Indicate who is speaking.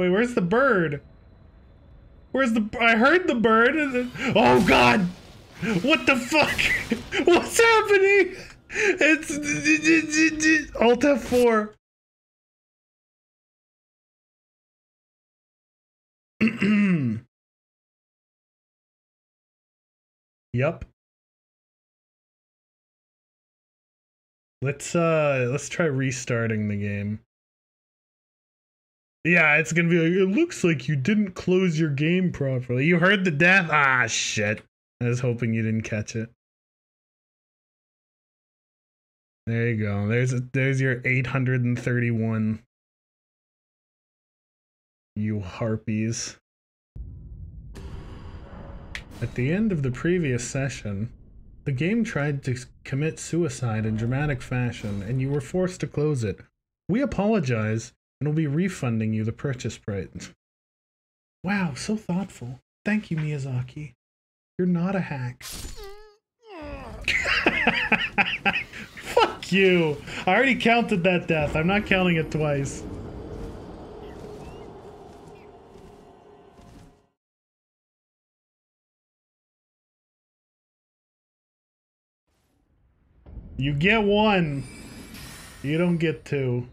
Speaker 1: Wait, where's the bird? Where's the? I heard the bird. then- Oh God! What the fuck? What's happening? It's Alt F4. yep. Let's uh let's try restarting the game. Yeah, it's gonna be like it looks like you didn't close your game properly. You heard the death? Ah shit. I was hoping you didn't catch it. There you go. There's a, there's your 831. You harpies. At the end of the previous session, the game tried to commit suicide in dramatic fashion, and you were forced to close it. We apologize and we'll be refunding you the purchase price. Wow, so thoughtful. Thank you, Miyazaki. You're not a hack. Fuck you! I already counted that death. I'm not counting it twice. You get one. You don't get two.